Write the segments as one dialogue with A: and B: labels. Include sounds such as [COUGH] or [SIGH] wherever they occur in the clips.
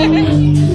A: Thank [LAUGHS] you.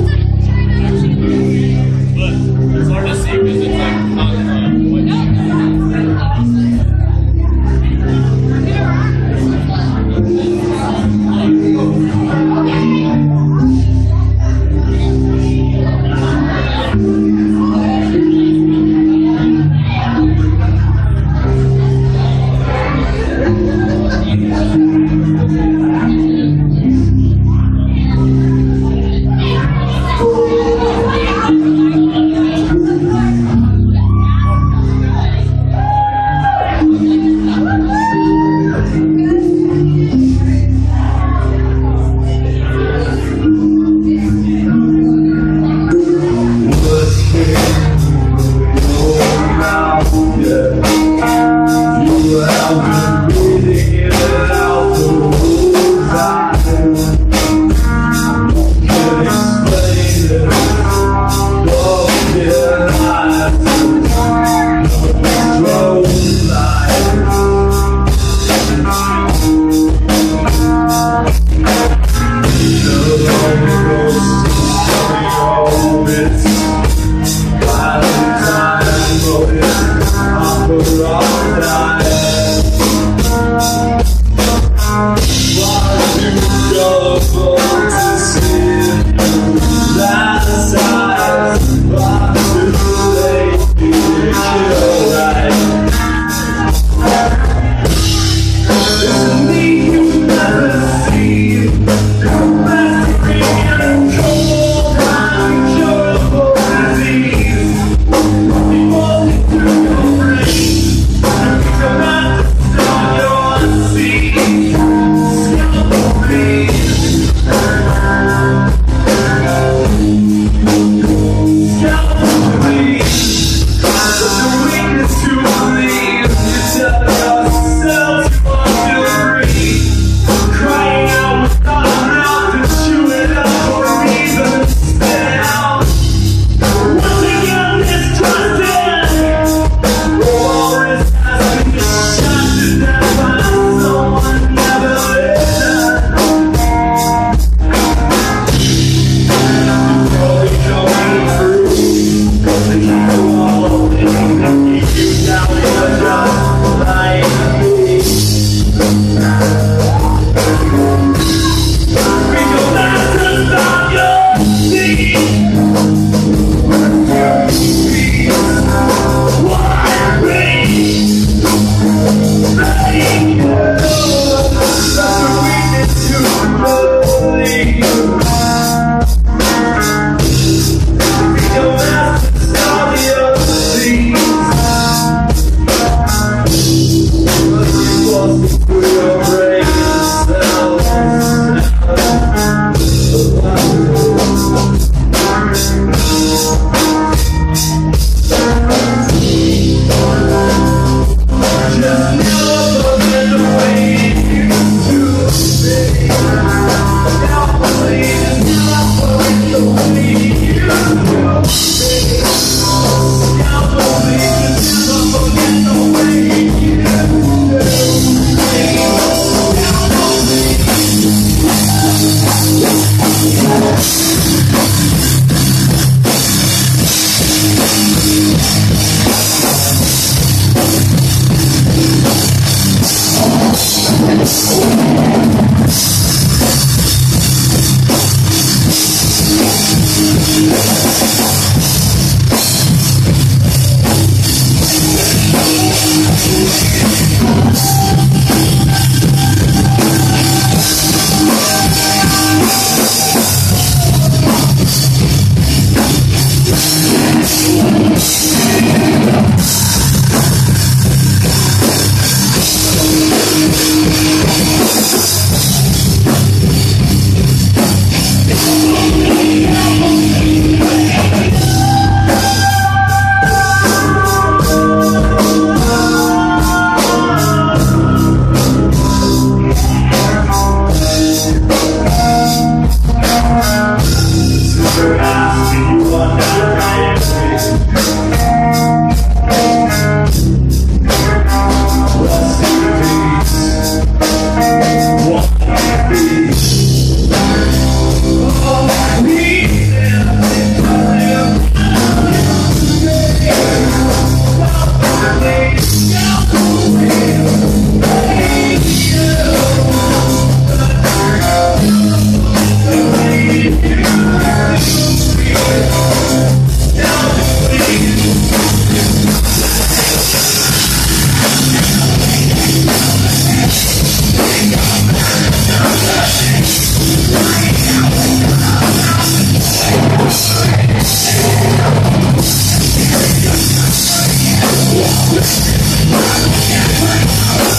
A: Thank you. Jesus. I can't find my